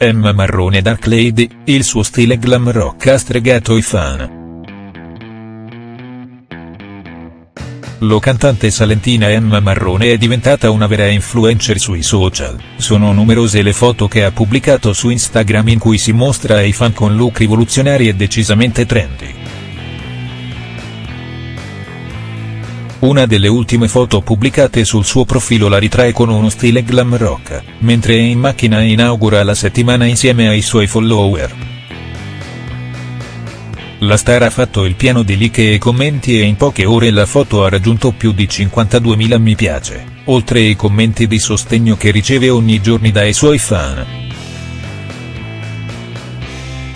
Emma Marrone Dark Lady, il suo stile glam rock ha stregato i fan. Lo cantante salentina Emma Marrone è diventata una vera influencer sui social, sono numerose le foto che ha pubblicato su Instagram in cui si mostra ai fan con look rivoluzionari e decisamente trendy. Una delle ultime foto pubblicate sul suo profilo la ritrae con uno stile glam rock, mentre è in macchina e inaugura la settimana insieme ai suoi follower. La star ha fatto il pieno di like e commenti e in poche ore la foto ha raggiunto più di 52.000 mi piace, oltre ai commenti di sostegno che riceve ogni giorno dai suoi fan.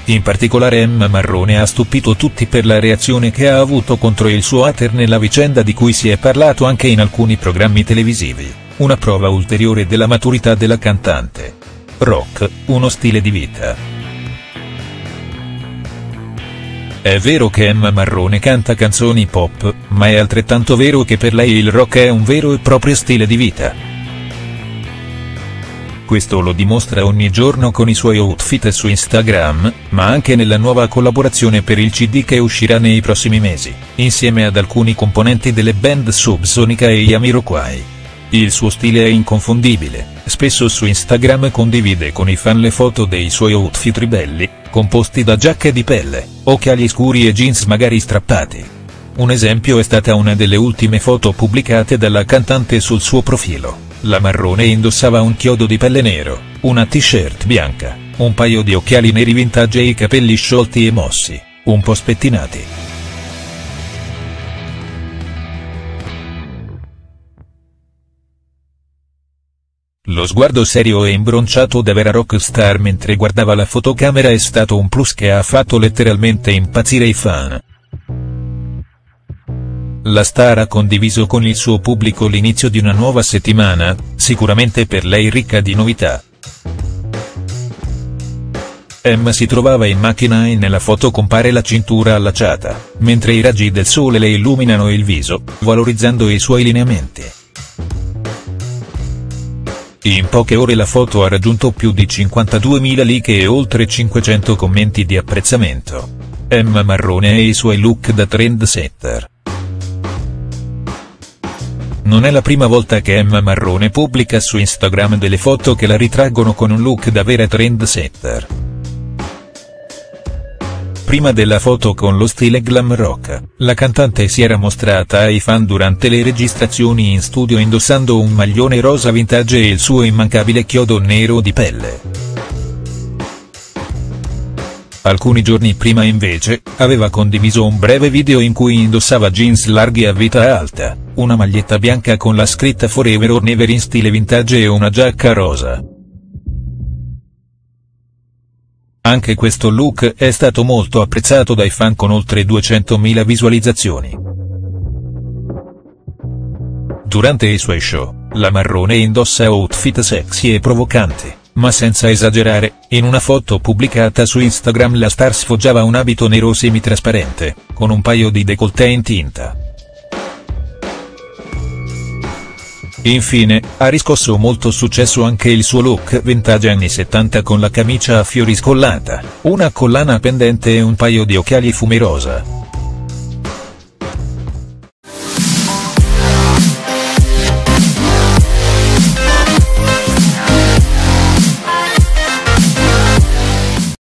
In particolare Emma Marrone ha stupito tutti per la reazione che ha avuto contro il suo hater nella vicenda di cui si è parlato anche in alcuni programmi televisivi, una prova ulteriore della maturità della cantante. Rock, uno stile di vita. È vero che Emma Marrone canta canzoni pop, ma è altrettanto vero che per lei il rock è un vero e proprio stile di vita questo lo dimostra ogni giorno con i suoi outfit su Instagram, ma anche nella nuova collaborazione per il CD che uscirà nei prossimi mesi, insieme ad alcuni componenti delle band Subsonica e Yamiroquai. Il suo stile è inconfondibile, spesso su Instagram condivide con i fan le foto dei suoi outfit ribelli, composti da giacche di pelle, occhiali scuri e jeans magari strappati. Un esempio è stata una delle ultime foto pubblicate dalla cantante sul suo profilo. La marrone indossava un chiodo di pelle nero, una t-shirt bianca, un paio di occhiali neri vintage e i capelli sciolti e mossi, un po' spettinati. Lo sguardo serio e imbronciato da vera rockstar mentre guardava la fotocamera è stato un plus che ha fatto letteralmente impazzire i fan. La star ha condiviso con il suo pubblico l'inizio di una nuova settimana, sicuramente per lei ricca di novità. Emma si trovava in macchina e nella foto compare la cintura allacciata, mentre i raggi del sole le illuminano il viso, valorizzando i suoi lineamenti. In poche ore la foto ha raggiunto più di 52.000 like e oltre 500 commenti di apprezzamento. Emma Marrone e i suoi look da trendsetter. Non è la prima volta che Emma Marrone pubblica su Instagram delle foto che la ritraggono con un look da vera trendsetter. Prima della foto con lo stile glam rock, la cantante si era mostrata ai fan durante le registrazioni in studio indossando un maglione rosa vintage e il suo immancabile chiodo nero di pelle. Alcuni giorni prima invece, aveva condiviso un breve video in cui indossava jeans larghi a vita alta, una maglietta bianca con la scritta Forever or Never in stile vintage e una giacca rosa. Anche questo look è stato molto apprezzato dai fan con oltre 200.000 visualizzazioni. Durante i suoi show, la Marrone indossa outfit sexy e provocanti ma senza esagerare, in una foto pubblicata su Instagram la star sfoggiava un abito nero semitrasparente, con un paio di décolleté in tinta. Infine, ha riscosso molto successo anche il suo look vintage anni 70 con la camicia a fiori scollata, una collana pendente e un paio di occhiali fumerosa.